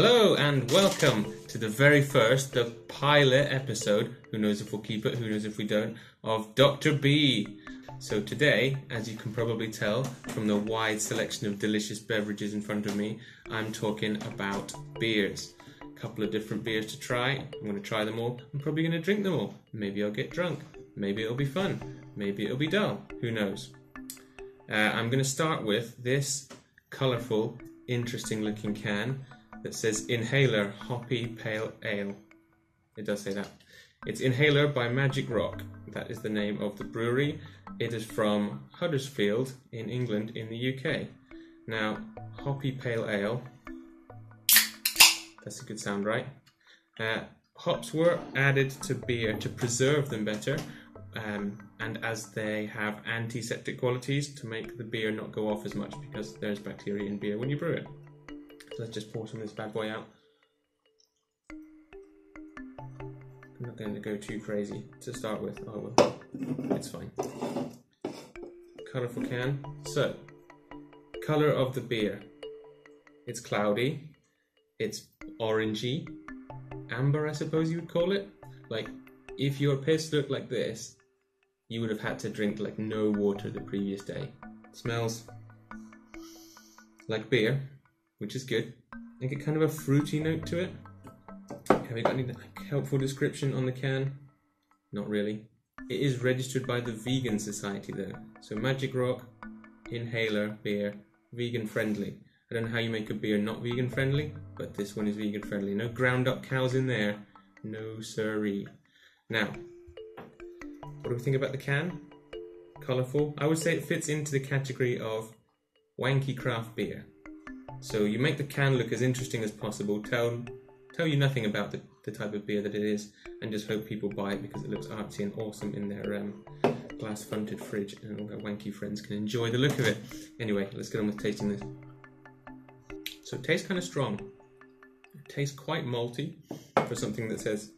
Hello and welcome to the very first, the pilot episode, who knows if we'll keep it, who knows if we don't, of Dr. B. So today, as you can probably tell from the wide selection of delicious beverages in front of me, I'm talking about beers. A couple of different beers to try. I'm going to try them all. I'm probably going to drink them all. Maybe I'll get drunk. Maybe it'll be fun. Maybe it'll be dull. Who knows? Uh, I'm going to start with this colourful, interesting looking can that says Inhaler Hoppy Pale Ale. It does say that. It's Inhaler by Magic Rock. That is the name of the brewery. It is from Huddersfield in England in the UK. Now, Hoppy Pale Ale. That's a good sound, right? Uh, hops were added to beer to preserve them better, um, and as they have antiseptic qualities to make the beer not go off as much because there's bacteria in beer when you brew it. Let's just pour some of this bad boy out. I'm not going to go too crazy to start with. Oh well, it's fine. Colourful can. So, colour of the beer. It's cloudy. It's orangey. Amber, I suppose you would call it. Like, if your piss looked like this, you would have had to drink like no water the previous day. smells like beer, which is good. I get kind of a fruity note to it. Have you got any helpful description on the can? Not really. It is registered by the Vegan Society though. So Magic Rock, Inhaler, beer, vegan friendly. I don't know how you make a beer not vegan friendly, but this one is vegan friendly. No ground up cows in there. No siree. Now, what do we think about the can? Colourful. I would say it fits into the category of wanky craft beer. So you make the can look as interesting as possible, tell tell you nothing about the, the type of beer that it is, and just hope people buy it because it looks artsy and awesome in their um, glass fronted fridge, and all their wanky friends can enjoy the look of it. Anyway, let's get on with tasting this. So it tastes kind of strong. It tastes quite malty for something that says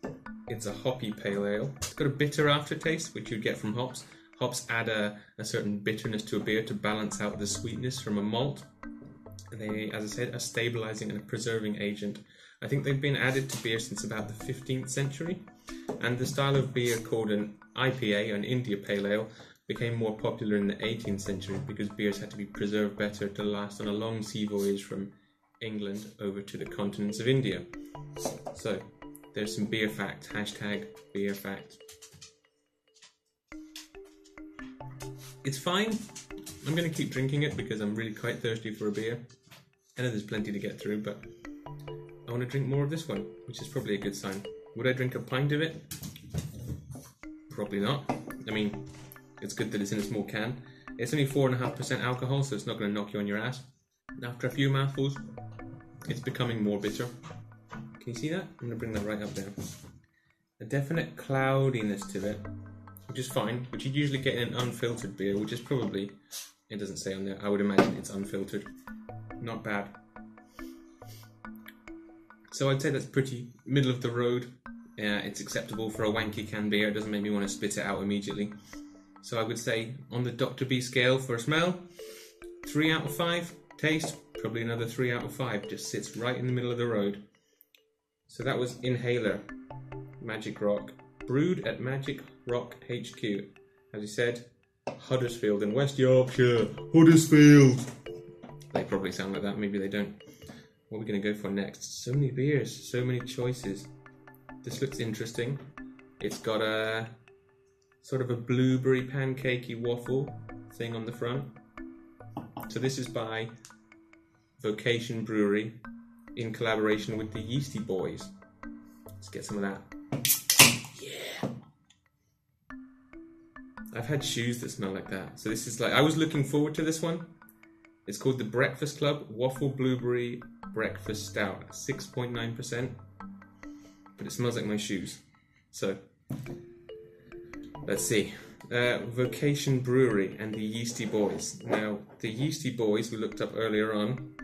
it's a hoppy pale ale. It's got a bitter aftertaste, which you'd get from hops. Hops add a, a certain bitterness to a beer to balance out the sweetness from a malt. They, as I said, are stabilizing and a preserving agent. I think they've been added to beer since about the 15th century, and the style of beer called an IPA, an India Pale Ale, became more popular in the 18th century because beers had to be preserved better to last on a long sea voyage from England over to the continents of India. So, there's some beer fact, hashtag beer fact. It's fine. I'm going to keep drinking it because I'm really quite thirsty for a beer. I know there's plenty to get through, but I want to drink more of this one, which is probably a good sign. Would I drink a pint of it? Probably not. I mean, it's good that it's in a small can. It's only 4.5% alcohol, so it's not going to knock you on your ass. After a few mouthfuls, it's becoming more bitter. Can you see that? I'm going to bring that right up there. A definite cloudiness to it, which is fine, which you'd usually get in an unfiltered beer, which is probably, it doesn't say on there, I would imagine it's unfiltered. Not bad. So I'd say that's pretty middle of the road. Yeah, it's acceptable for a wanky can beer. It doesn't make me want to spit it out immediately. So I would say on the Dr. B scale for a smell, three out of five. Taste, probably another three out of five. Just sits right in the middle of the road. So that was Inhaler, Magic Rock, brewed at Magic Rock HQ. As you said, Huddersfield in West Yorkshire. Huddersfield. They probably sound like that. Maybe they don't. What are we going to go for next? So many beers, so many choices. This looks interesting. It's got a sort of a blueberry pancakey waffle thing on the front. So this is by Vocation Brewery in collaboration with the Yeasty Boys. Let's get some of that. Yeah. I've had shoes that smell like that. So this is like I was looking forward to this one. It's called the Breakfast Club Waffle Blueberry Breakfast Stout, 6.9%. But it smells like my shoes. So let's see. Uh, Vocation Brewery and the Yeasty Boys. Now, the Yeasty Boys, we looked up earlier on,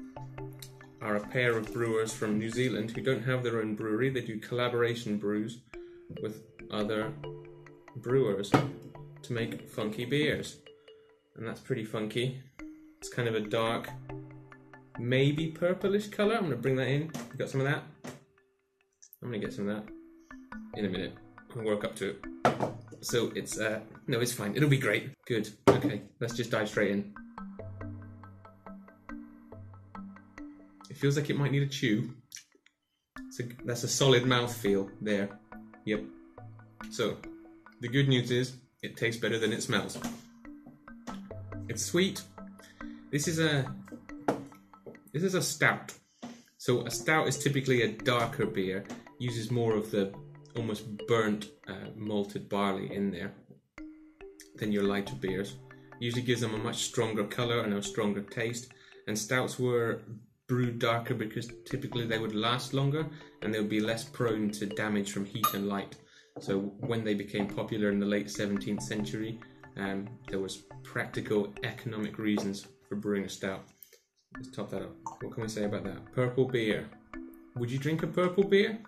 are a pair of brewers from New Zealand who don't have their own brewery. They do collaboration brews with other brewers to make funky beers. And that's pretty funky. It's kind of a dark maybe purplish color. I'm gonna bring that in. Got some of that? I'm gonna get some of that in a minute. Work up to it. So it's uh no, it's fine. It'll be great. Good. Okay, let's just dive straight in. It feels like it might need a chew. So that's a solid mouth feel there. Yep. So the good news is it tastes better than it smells. It's sweet. This is a this is a stout. So a stout is typically a darker beer, uses more of the almost burnt uh, malted barley in there than your lighter beers. Usually gives them a much stronger color and a stronger taste. And stouts were brewed darker because typically they would last longer and they would be less prone to damage from heat and light. So when they became popular in the late 17th century, um, there was practical economic reasons for brewing a stout. Let's top that up. What can we say about that? Purple beer. Would you drink a purple beer?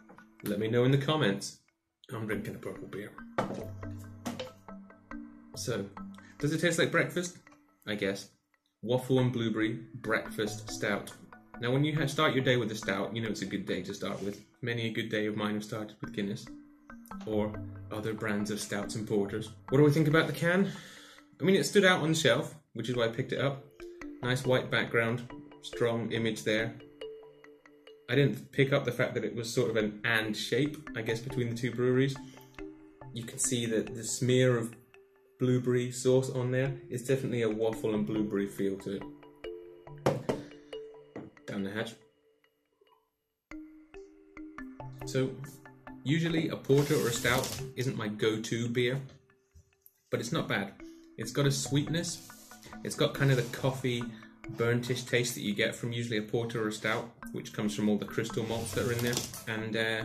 Let me know in the comments. I'm drinking a purple beer. So, does it taste like breakfast? I guess. Waffle and blueberry breakfast stout. Now, when you start your day with a stout, you know it's a good day to start with. Many a good day of mine have started with Guinness or other brands of stouts and porters. What do we think about the can? I mean, it stood out on the shelf, which is why I picked it up. Nice white background, strong image there. I didn't pick up the fact that it was sort of an and shape, I guess, between the two breweries. You can see that the smear of blueberry sauce on there is definitely a waffle and blueberry feel to it. Down the hatch. So, usually a porter or a stout isn't my go to beer, but it's not bad. It's got a sweetness, it's got kind of the coffee burntish taste that you get from usually a porter or a stout, which comes from all the crystal malts that are in there, and uh,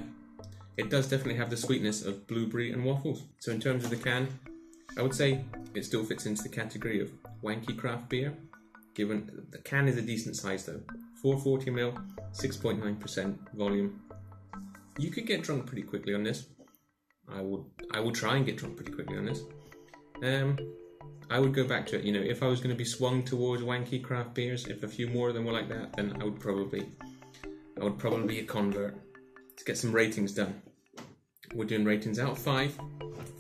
it does definitely have the sweetness of blueberry and waffles. So, in terms of the can, I would say it still fits into the category of wanky craft beer. Given the can is a decent size though, 440ml, 6.9% volume. You could get drunk pretty quickly on this. I would I would try and get drunk pretty quickly on this. Um, I would go back to it. You know, if I was going to be swung towards wanky craft beers, if a few more of them were like that, then I would probably, I would probably be a convert. Let's get some ratings done. We're doing ratings out of five.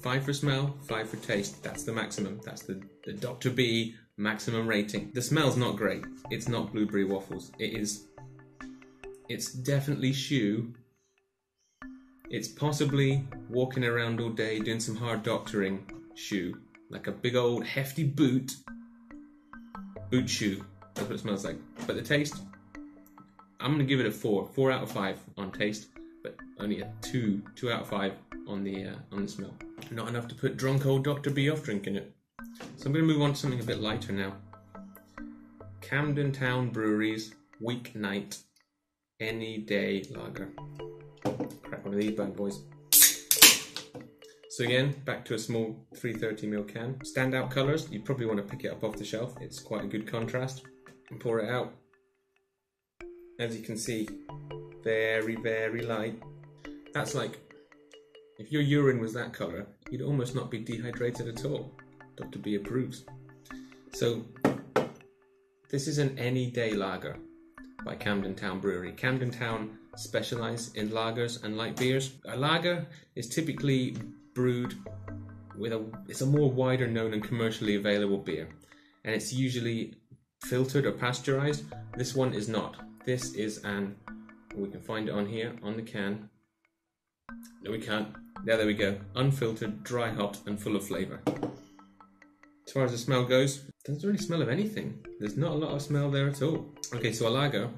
Five for smell, five for taste. That's the maximum. That's the, the Dr. B maximum rating. The smell's not great. It's not blueberry waffles. It is. It's definitely shoe. It's possibly walking around all day doing some hard doctoring shoe like a big old hefty boot. Boot shoe. That's what it smells like. But the taste, I'm gonna give it a four. Four out of five on taste, but only a two, two out of five on the uh, on the smell. Not enough to put drunk old Dr. B off drinking it. So I'm gonna move on to something a bit lighter now. Camden Town Breweries Weeknight Any Day Lager. Crack one of these bad boys. So again, back to a small 330ml can. Standout colours, you probably want to pick it up off the shelf. It's quite a good contrast. And pour it out. As you can see, very, very light. That's like, if your urine was that colour, you'd almost not be dehydrated at all. Dr. B approves. So, this is an any day lager by Camden Town Brewery. Camden Town specialise in lagers and light beers. A lager is typically brewed with a it's a more wider known and commercially available beer. And it's usually filtered or pasteurized. This one is not. This is an we can find it on here on the can. No we can't. Yeah there we go. Unfiltered dry hop and full of flavor. As far as the smell goes doesn't really smell of anything. There's not a lot of smell there at all. Okay so a lager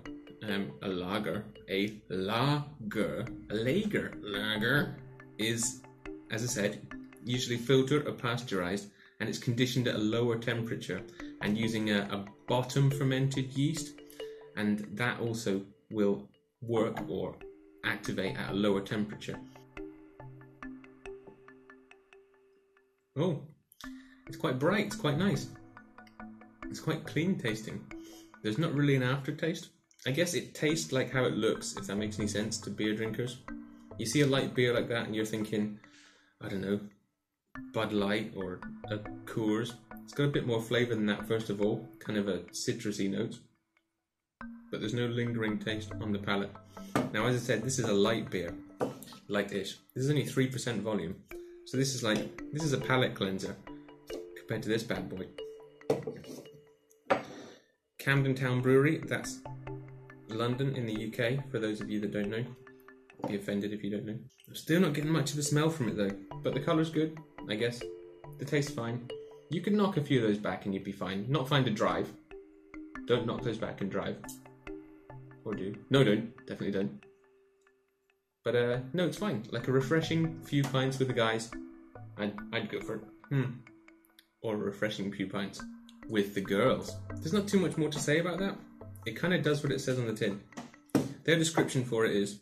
um, a lager a lager a lager lager is as I said, usually filtered or pasteurized, and it's conditioned at a lower temperature and using a, a bottom fermented yeast, and that also will work or activate at a lower temperature. Oh, it's quite bright, it's quite nice. It's quite clean tasting. There's not really an aftertaste. I guess it tastes like how it looks, if that makes any sense to beer drinkers. You see a light beer like that and you're thinking, I don't know, Bud Light or a Coors. It's got a bit more flavour than that, first of all, kind of a citrusy note. but there's no lingering taste on the palate. Now, as I said, this is a light beer, light-ish. This is only three percent volume, so this is like this is a palate cleanser compared to this bad boy. Camden Town Brewery, that's London in the UK. For those of you that don't know, be offended if you don't know. I'm still not getting much of a smell from it though, but the colour's good, I guess. The taste's fine. You could knock a few of those back and you'd be fine. Not fine to drive. Don't knock those back and drive. Or do. No, don't. Definitely don't. But uh, no, it's fine. Like a refreshing few pints with the guys. I'd, I'd go for it. Hmm. Or a refreshing few pints with the girls. There's not too much more to say about that. It kind of does what it says on the tin. Their description for it is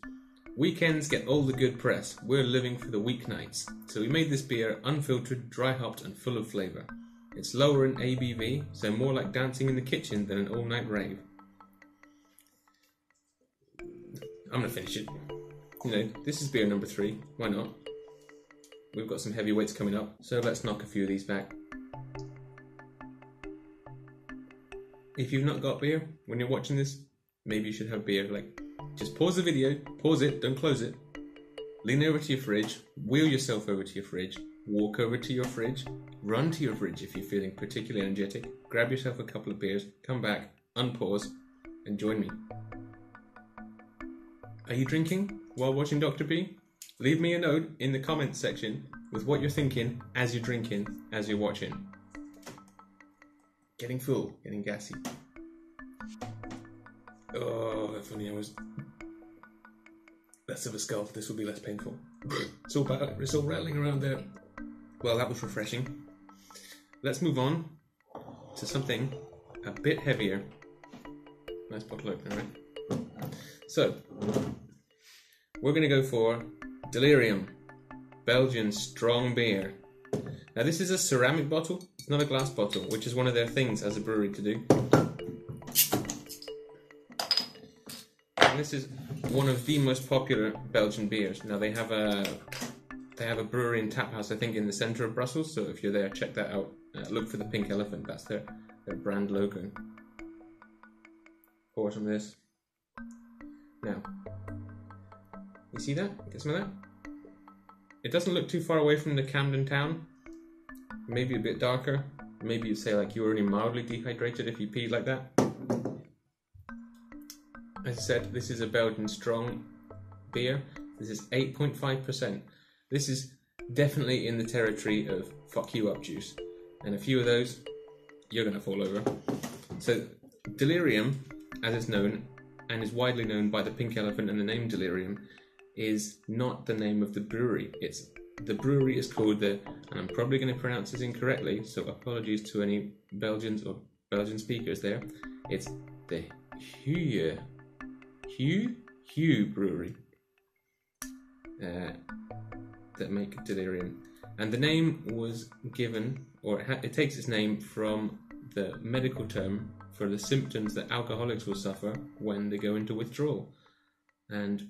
Weekends get all the good press. We're living for the weeknights. So we made this beer unfiltered, dry hopped, and full of flavour. It's lower in ABV, so more like dancing in the kitchen than an all night rave. I'm gonna finish it. You know, this is beer number three. Why not? We've got some heavyweights coming up, so let's knock a few of these back. If you've not got beer when you're watching this, maybe you should have beer. Like, just pause the video, pause it, don't close it. Lean over to your fridge, wheel yourself over to your fridge, walk over to your fridge, run to your fridge if you're feeling particularly energetic, grab yourself a couple of beers, come back, unpause, and join me. Are you drinking while watching Dr. B? Leave me a note in the comments section with what you're thinking as you're drinking, as you're watching. Getting full, getting gassy. Oh, if only I was less of a skull, this would be less painful. it's all bad, it's all rattling around there. Well, that was refreshing. Let's move on to something a bit heavier. Nice bottle opener, right? So, we're going to go for Delirium, Belgian strong beer. Now, this is a ceramic bottle, it's not a glass bottle, which is one of their things as a brewery to do. And this is one of the most popular Belgian beers. Now, they have a they have a brewery and tap house, I think, in the centre of Brussels. So if you're there, check that out. Uh, look for the pink elephant. That's their their brand logo. Pour some of this. Now, you see that? Get some of that. It doesn't look too far away from the Camden town. Maybe a bit darker. Maybe you'd say like you were only mildly dehydrated if you peed like that. I said, this is a Belgian strong beer. This is 8.5%. This is definitely in the territory of fuck you up juice. And a few of those, you're going to fall over. So, Delirium, as it's known, and is widely known by the Pink Elephant and the name Delirium, is not the name of the brewery. It's the brewery is called the, and I'm probably going to pronounce this incorrectly, so apologies to any Belgians or Belgian speakers there. It's the Hue, Hue, Hugh Brewery uh, that make Delirium, and the name was given, or it, ha- it takes its name from the medical term for the symptoms that alcoholics will suffer when they go into withdrawal, and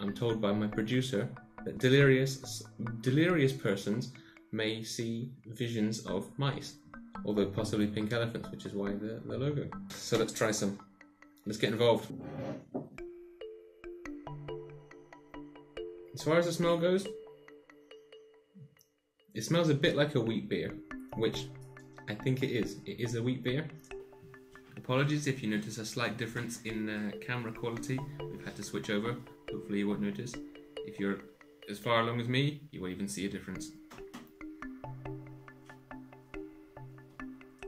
I'm told by my producer that delirious delirious persons may see visions of mice, although possibly pink elephants, which is why the, the logo. So let's try some. Let's get involved. As far as the smell goes, it smells a bit like a wheat beer, which I think it is. It is a wheat beer. Apologies if you notice a slight difference in uh, camera quality. We've had to switch over. Hopefully, you won't notice. If you're as far along as me, you won't even see a difference.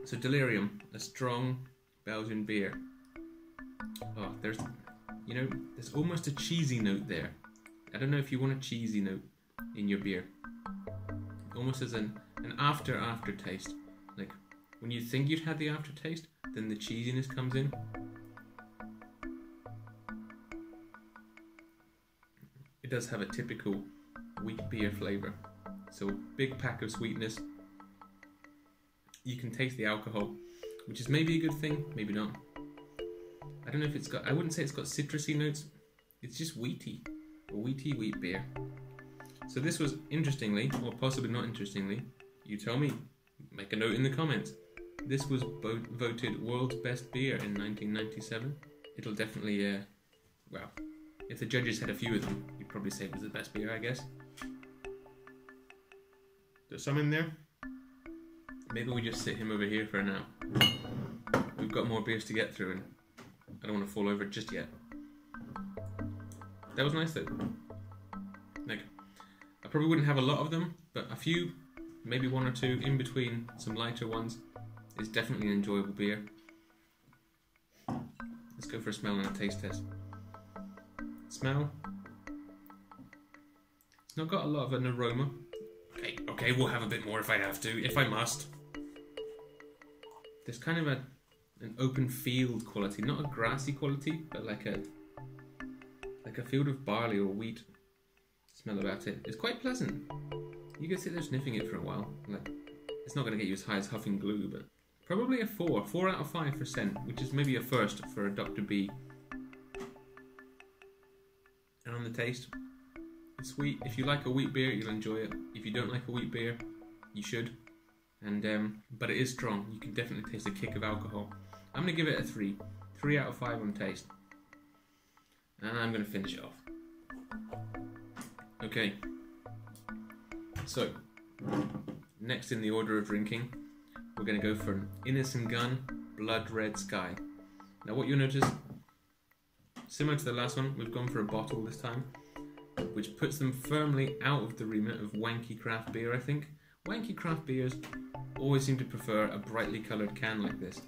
So, Delirium, a strong Belgian beer. Oh, there's, you know, there's almost a cheesy note there. I don't know if you want a cheesy note in your beer. Almost as an, an after aftertaste. Like, when you think you'd had the aftertaste, then the cheesiness comes in. It does have a typical wheat beer flavour. So big pack of sweetness. You can taste the alcohol, which is maybe a good thing, maybe not. I don't know if it's got. I wouldn't say it's got citrusy notes. It's just wheaty, wheaty wheat beer. So this was interestingly, or possibly not interestingly, you tell me. Make a note in the comments. This was bo- voted world's best beer in 1997 it'll definitely, uh, well, if the judges had a few of them, you'd probably say it was the best beer, I guess. There's some in there. Maybe we just sit him over here for now. We've got more beers to get through, and I don't want to fall over just yet. That was nice though. Like, I probably wouldn't have a lot of them, but a few, maybe one or two in between some lighter ones, is definitely an enjoyable beer. Let's go for a smell and a taste test. Smell. It's not got a lot of an aroma. Okay, okay, we'll have a bit more if I have to, if I must. There's kind of a an open field quality, not a grassy quality, but like a like a field of barley or wheat smell about it. It's quite pleasant. You can sit there sniffing it for a while. Like it's not going to get you as high as huffing glue, but probably a four, four out of five for scent, which is maybe a first for a Dr. B. And on the taste, it's sweet. If you like a wheat beer, you'll enjoy it. If you don't like a wheat beer, you should. And um, but it is strong. You can definitely taste a kick of alcohol. I'm gonna give it a three, three out of five on taste. And I'm gonna finish it off. Okay. So, next in the order of drinking, we're gonna go for an Innis & Gunn Blood Red Sky. Now, what you'll notice, similar to the last one, we've gone for a bottle this time, which puts them firmly out of the remit of wanky craft beer, I think. Wanky craft beers always seem to prefer a brightly coloured can like this,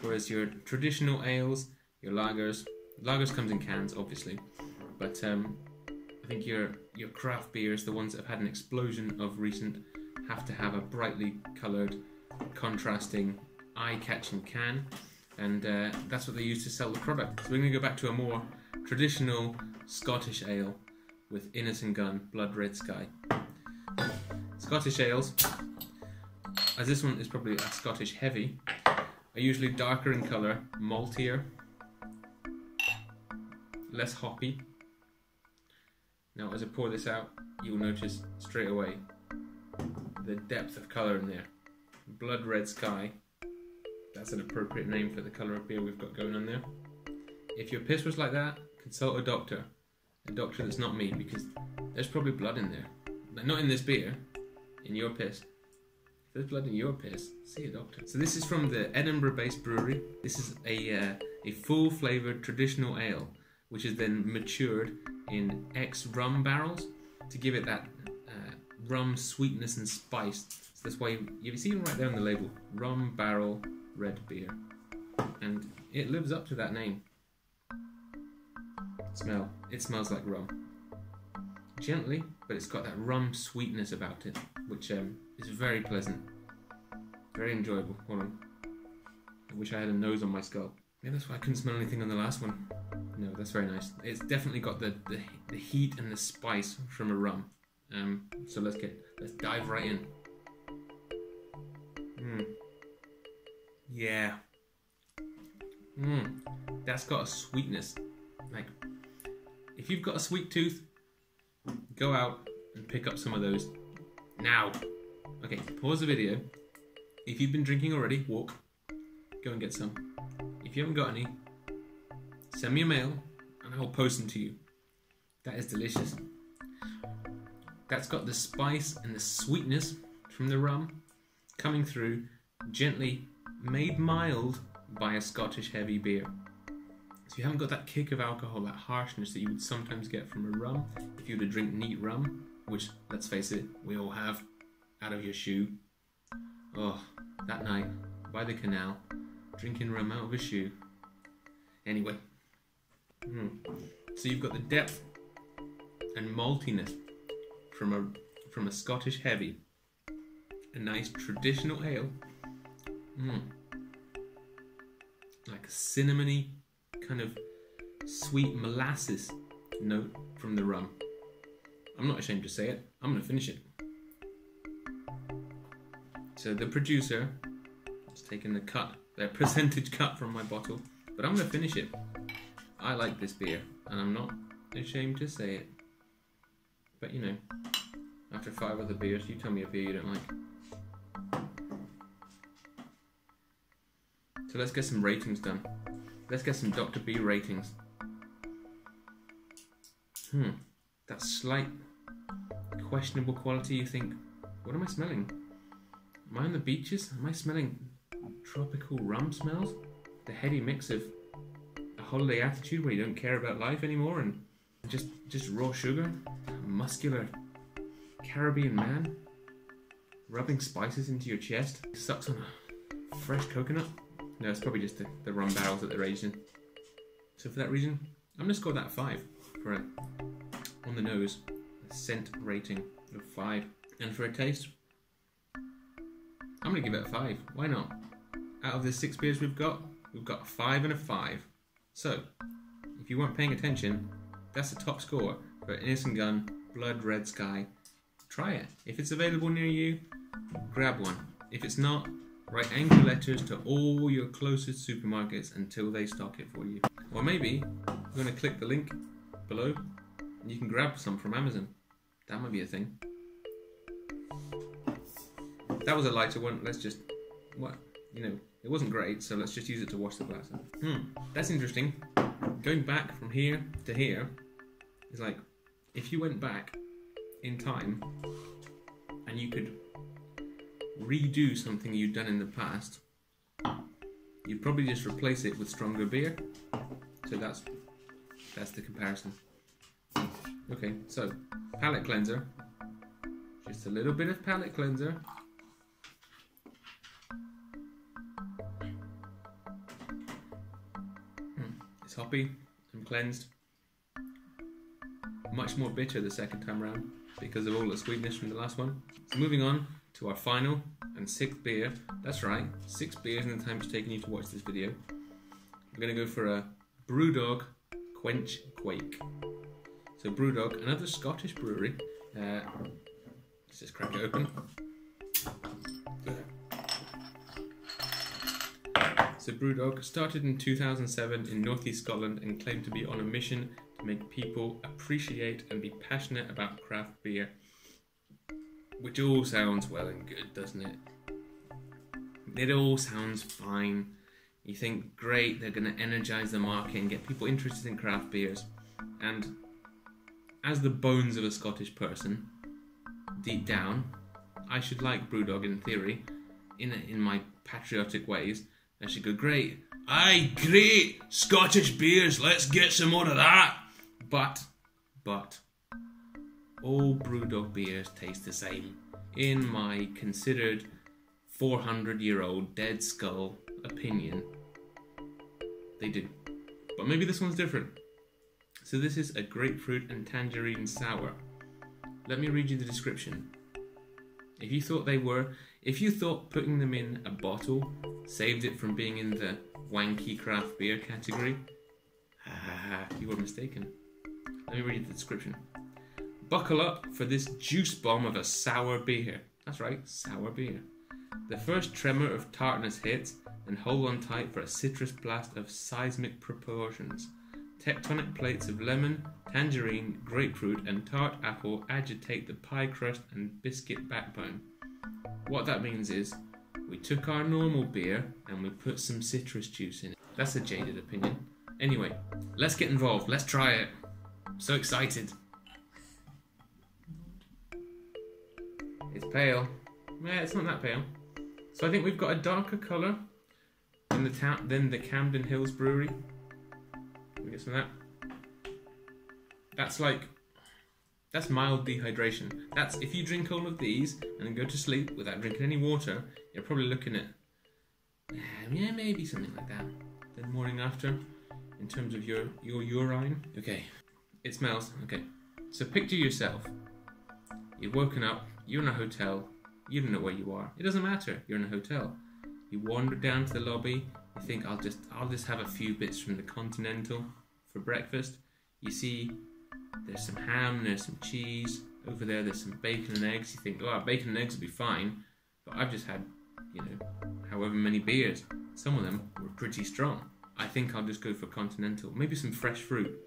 whereas your traditional ales, your lagers, lagers comes in cans, obviously, but um, I think your your craft beers, the ones that have had an explosion of recent, have to have a brightly coloured, contrasting, eye-catching can, and uh, that's what they use to sell the product. So we're going to go back to a more traditional Scottish ale with Innis & Gunn Blood Red Sky. Scottish ales, as this one is probably a Scottish heavy, are usually darker in colour, maltier, less hoppy. Now, as I pour this out, you'll notice straight away the depth of colour in there. Blood red sky. That's an appropriate name for the colour of beer we've got going on there. If your piss was like that, consult a doctor. A doctor that's not me, because there's probably blood in there. Not in this beer, in your piss. If there's blood in your piss, see a doctor. So this is from the Edinburgh-based brewery. This is a uh, a full-flavored traditional ale, which is then matured in ex rum barrels to give it that uh, rum sweetness and spice. So that's why you, you see right there on the label, rum barrel red beer, and it lives up to that name. Smell. It smells like rum gently, but it's got that rum sweetness about it, which um, is very pleasant. Very enjoyable. Hold on. I wish I had a nose on my skull. Maybe that's why I couldn't smell anything on the last one. No, that's very nice. It's definitely got the, the, the heat and the spice from a rum. Um, so let's get let's dive right in. Mm. Yeah. Mm. That's got a sweetness. Like if you've got a sweet tooth, go out and pick up some of those now. Okay, pause the video. If you've been drinking already, walk. Go and get some. If you haven't got any, send me a mail and I will post them to you. That is delicious. That's got the spice and the sweetness from the rum coming through, gently made mild by a Scottish heavy beer. So you haven't got that kick of alcohol, that harshness that you would sometimes get from a rum if you were to drink neat rum, which, let's face it, we all have out of your shoe. Oh, that night by the canal, drinking rum out of a shoe. Anyway, mm. so you've got the depth and maltiness from a from a Scottish heavy, a nice traditional ale, mm. like a cinnamony kind of sweet molasses note from the rum. I'm not ashamed to say it. I'm gonna finish it. So the producer has taken the cut, their percentage cut from my bottle, but I'm gonna finish it. I like this beer, and I'm not ashamed to say it. But you know, after five other beers, you tell me a beer you don't like. So let's get some ratings done. Let's get some Dr. B ratings. Hmm, that slight questionable quality. You think, what am I smelling? Am I on the beaches? Am I smelling tropical rum smells? The heady mix of a holiday attitude where you don't care about life anymore and just just raw sugar, a muscular Caribbean man rubbing spices into your chest, sucks on a fresh coconut. No, it's probably just the, the rum barrels that they're aged in. So for that reason, I'm gonna score that five for a on the nose a scent rating of five, and for a taste, I'm gonna give it a five. Why not? Out of the six beers we've got, we've got a five and a five. So, if you weren't paying attention, that's the top score for Innis & Gunn Blood Red Sky. Try it. If it's available near you, grab one. If it's not, write angry letters to all your closest supermarkets until they stock it for you. Or maybe you're going to click the link below and you can grab some from Amazon. That might be a thing. That was a lighter one. Let's just, what, you know, it wasn't great, so let's just use it to wash the glass. Hmm, that's interesting. Going back from here to here is like, if you went back in time and you could redo something you'd done in the past, you'd probably just replace it with stronger beer. So that's that's the comparison. Okay, so palate cleanser. Just a little bit of palate cleanser. Hoppy and cleansed. Much more bitter the second time round because of all the sweetness from the last one. So moving on to our final and sixth beer. That's right, six beers in the time it's taken you to watch this video. We're gonna go for a Brewdog Quench Quake. So Brewdog, another Scottish brewery. Uh, let's just crack it open. So Brewdog started in 2007 in northeast Scotland and claimed to be on a mission to make people appreciate and be passionate about craft beer. Which all sounds well and good, doesn't it? It all sounds fine. You think, great, they're going to energize the market and get people interested in craft beers. And as the bones of a Scottish person, deep down, I should like Brewdog in theory, in in my patriotic ways. I should go, great, aye, great, Scottish beers, let's get some more of that. But, but, all Brewdog beers taste the same. In my considered 400 year old dead skull opinion, they do. But maybe this one's different. So this is a grapefruit and tangerine sour. Let me read you the description. If you thought they were, if you thought putting them in a bottle saved it from being in the wanky craft beer category, you were mistaken. Let me read the description. Buckle up for this juice bomb of a sour beer. That's right, sour beer. The first tremor of tartness hits, and hold on tight for a citrus blast of seismic proportions. Tectonic plates of lemon, tangerine, grapefruit, and tart apple agitate the pie crust and biscuit backbone. What that means is, we took our normal beer and we put some citrus juice in it. That's a jaded opinion. Anyway, let's get involved. Let's try it. I'm so excited. It's pale. Yeah, it's not that pale. So I think we've got a darker colour than the ta- than the Camden Hills Brewery. We get some of that. That's like that's mild dehydration. That's if you drink all of these and then go to sleep without drinking any water, you're probably looking at um, yeah, maybe something like that. The morning after, in terms of your your urine. Okay, it smells. Okay, so picture yourself. You've woken up. You're in a hotel. You don't know where you are. It doesn't matter. You're in a hotel. You wander down to the lobby. You think I'll just I'll just have a few bits from the Continental for breakfast. You see there's some ham, there's some cheese. Over there there's some bacon and eggs. You think, oh bacon and eggs will be fine. But I've just had, you know, however many beers. Some of them were pretty strong. I think I'll just go for Continental. Maybe some fresh fruit.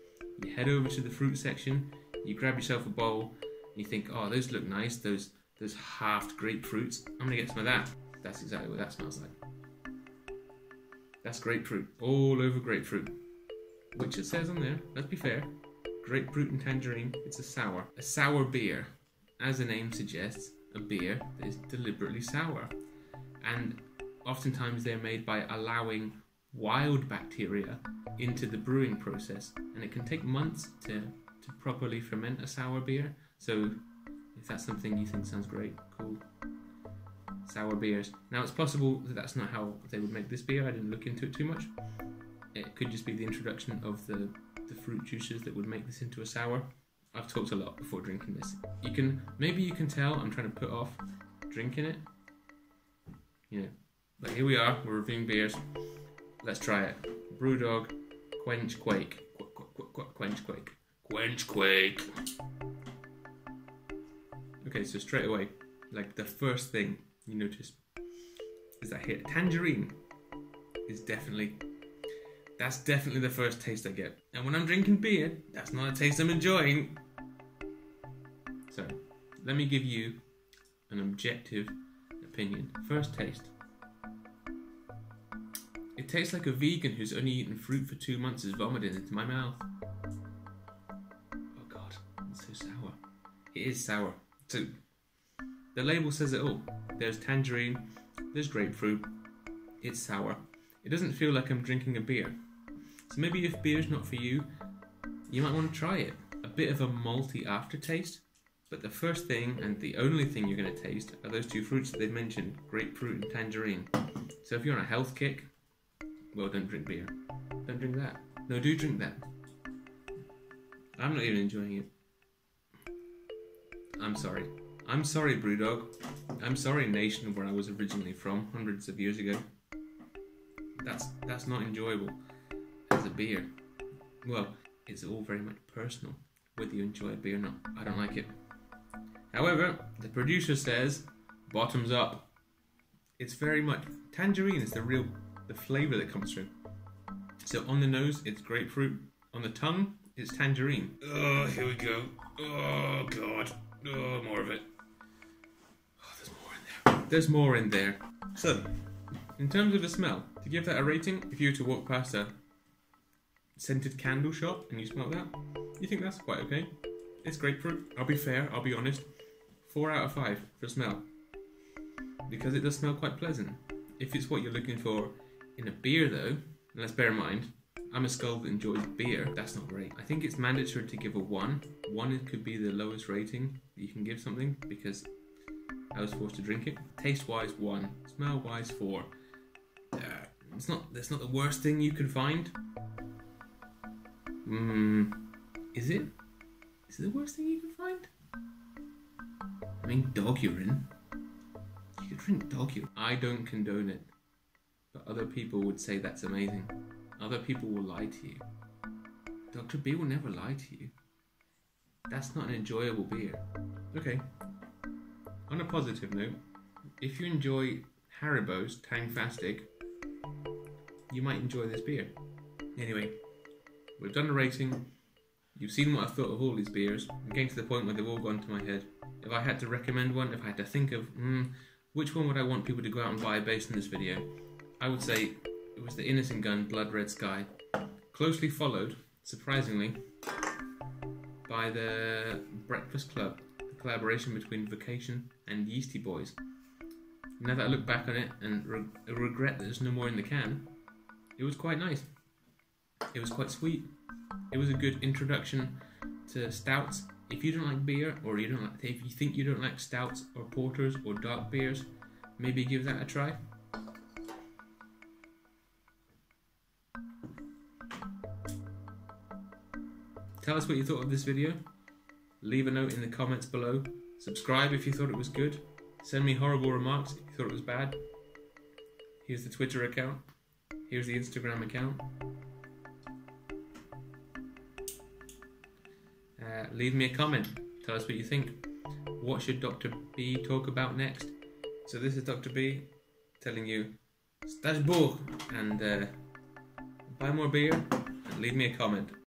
You head over to the fruit section, you grab yourself a bowl, you think, oh those look nice, those those halved grapefruits. I'm gonna get some of that. That's exactly what that smells like. That's grapefruit. All over grapefruit. Which it says on there, let's be fair. Grapefruit and tangerine, it's a sour. A sour beer. As the name suggests, a beer that is deliberately sour. And oftentimes they're made by allowing wild bacteria into the brewing process. And it can take months to, to properly ferment a sour beer. So if that's something you think sounds great, cool. Sour beers. Now it's possible that that's not how they would make this beer. I didn't look into it too much. It could just be the introduction of the, the fruit juices that would make this into a sour. I've talked a lot before drinking this. You can maybe you can tell I'm trying to put off drinking it. You know, but here we are. We're reviewing beers. Let's try it. Brewdog, Quench Quake, Qu- qu- qu- Quench Quake, Quench Quake. Okay, so straight away, like the first thing you notice is that here tangerine is definitely that's definitely the first taste I get. And when I'm drinking beer, that's not a taste I'm enjoying. So, let me give you an objective opinion. First taste. It tastes like a vegan who's only eaten fruit for two months is vomiting into my mouth. Oh god, it's so sour. It is sour. So, the label says it all. There's tangerine, there's grapefruit, it's sour. It doesn't feel like I'm drinking a beer. So maybe if beer's not for you, you might want to try it. A bit of a malty aftertaste, but the first thing and the only thing you're going to taste are those two fruits that they've mentioned grapefruit and tangerine. So if you're on a health kick, well, don't drink beer. Don't drink that. No, do drink that. I'm not even enjoying it. I'm sorry. I'm sorry, Brewdog. I'm sorry, nation where I was originally from hundreds of years ago. That's that's not enjoyable as a beer. Well, it's all very much personal whether you enjoy a beer or not. I don't like it. However, the producer says bottoms up. It's very much tangerine is the real the flavour that comes through. So on the nose it's grapefruit. On the tongue it's tangerine. Oh, here we go. Oh god. Oh, more of it. Oh, there's more in there. There's more in there. So, in terms of the smell, to give that a rating, if you were to walk past a scented candle shop and you smell that, you think that's quite okay. It's grapefruit. I'll be fair, I'll be honest. Four out of five for smell. Because it does smell quite pleasant. If it's what you're looking for in a beer though, and let's bear in mind, I'm a skull that enjoys beer, that's not great. I think it's mandatory to give a one. One could be the lowest rating you can give something because I was forced to drink it. Taste wise, one. Smell wise, four. Uh, it's not. That's not the worst thing you could find. Hmm. Is it? Is it the worst thing you can find? I mean, dog urine. You could drink dog urine. I don't condone it, but other people would say that's amazing. Other people will lie to you. Dr. B will never lie to you. That's not an enjoyable beer. Okay. On a positive note, if you enjoy Haribo's Tangfastic, you might enjoy this beer. Anyway, we've done the rating. You've seen what I've thought of all these beers. I'm getting to the point where they've all gone to my head. If I had to recommend one, if I had to think of, hmm, which one would I want people to go out and buy based on this video, I would say it was the Innis & Gunn Blood Red Sky, closely followed, surprisingly, by the Breakfast Club, the collaboration between Vocation and Yeasty Boys. Now that I look back on it and re- regret that there's no more in the can, it was quite nice. It was quite sweet. It was a good introduction to stouts. If you don't like beer, or you don't like, if you think you don't like stouts or porters or dark beers, maybe give that a try. Tell us what you thought of this video. Leave a note in the comments below. Subscribe if you thought it was good. Send me horrible remarks if you thought it was bad. Here's the Twitter account. Here's the Instagram account. Leave me a comment. Tell us what you think. What should Dr. B talk about next? So this is Dr. B telling you, Strasbourg, and uh, buy more beer and leave me a comment.